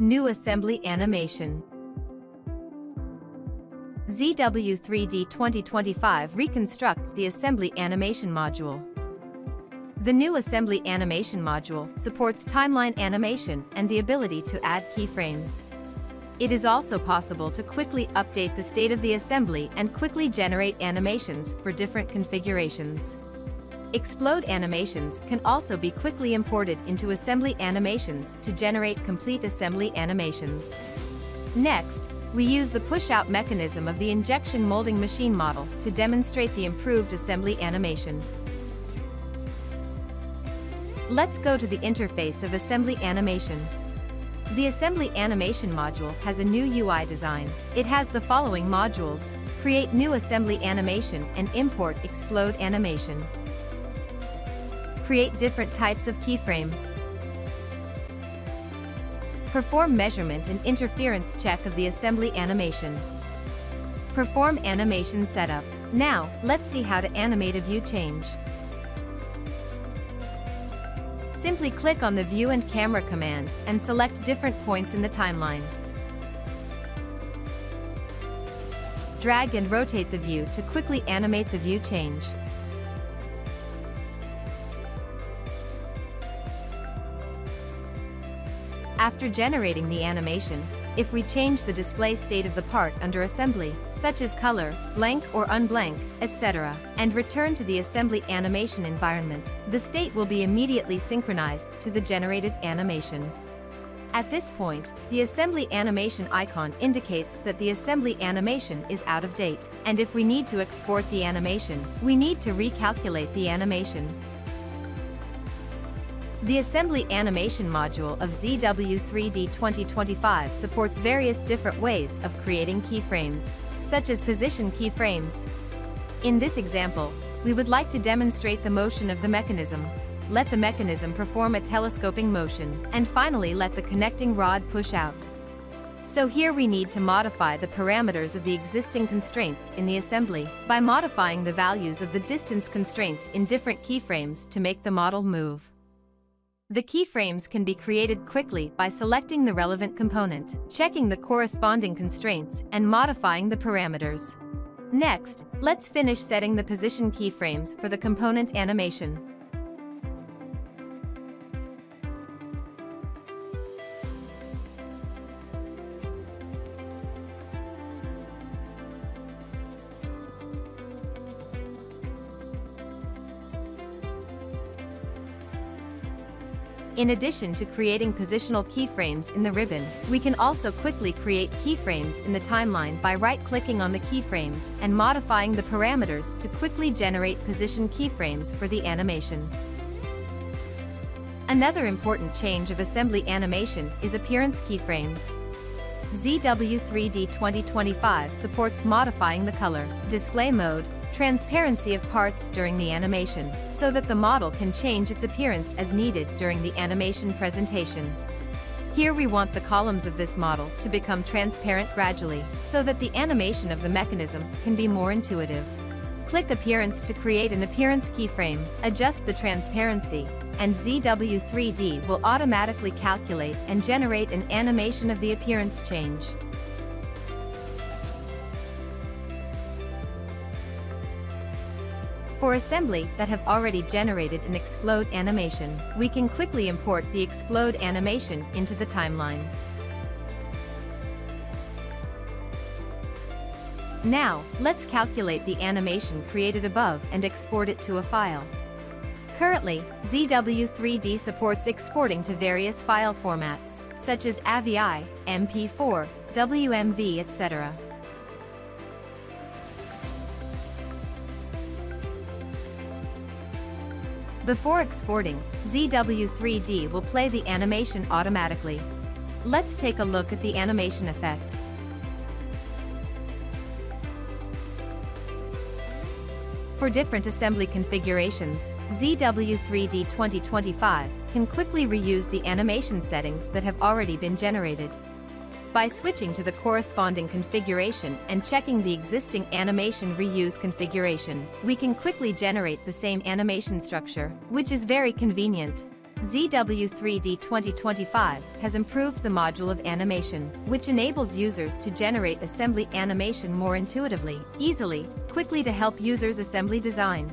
New Assembly Animation ZW3D 2025 reconstructs the Assembly Animation module. The new Assembly Animation module supports timeline animation and the ability to add keyframes. It is also possible to quickly update the state of the assembly and quickly generate animations for different configurations. Explode animations can also be quickly imported into assembly animations to generate complete assembly animations. Next, we use the push-out mechanism of the injection molding machine model to demonstrate the improved assembly animation. Let's go to the interface of assembly animation. The Assembly Animation module has a new UI design. It has the following modules. Create new assembly animation and import explode animation. Create different types of keyframe. Perform measurement and interference check of the assembly animation. Perform animation setup. Now, let's see how to animate a view change. Simply click on the View and Camera command and select different points in the timeline. Drag and rotate the view to quickly animate the view change. After generating the animation, if we change the display state of the part under assembly, such as color, blank or unblank, etc., and return to the assembly animation environment, the state will be immediately synchronized to the generated animation. At this point, the assembly animation icon indicates that the assembly animation is out of date, and if we need to export the animation, we need to recalculate the animation. The Assembly Animation module of ZW3D 2025 supports various different ways of creating keyframes, such as position keyframes. In this example, we would like to demonstrate the motion of the mechanism. Let the mechanism perform a telescoping motion, and finally let the connecting rod push out. So here we need to modify the parameters of the existing constraints in the assembly by modifying the values of the distance constraints in different keyframes to make the model move. The keyframes can be created quickly by selecting the relevant component, checking the corresponding constraints, and modifying the parameters. Next, let's finish setting the position keyframes for the component animation. In addition to creating positional keyframes in the ribbon, we can also quickly create keyframes in the timeline by right-clicking on the keyframes and modifying the parameters to quickly generate position keyframes for the animation. Another important change of assembly animation is appearance keyframes. ZW3D 2025 supports modifying the color, display mode, transparency of parts during the animation, so that the model can change its appearance as needed during the animation presentation. Here we want the columns of this model to become transparent gradually, so that the animation of the mechanism can be more intuitive. Click Appearance to create an appearance keyframe, adjust the transparency, and ZW3D will automatically calculate and generate an animation of the appearance change. For assembly that have already generated an explode animation, we can quickly import the explode animation into the timeline. Now, let's calculate the animation created above and export it to a file. Currently, ZW3D supports exporting to various file formats, such as AVI, MP4, WMV etc. Before exporting, ZW3D will play the animation automatically. Let's take a look at the animation effect. For different assembly configurations, ZW3D 2025 can quickly reuse the animation settings that have already been generated by switching to the corresponding configuration and checking the existing animation reuse configuration. We can quickly generate the same animation structure, which is very convenient. ZW3D 2025 has improved the module of animation, which enables users to generate assembly animation more intuitively, easily, quickly to help users assembly design.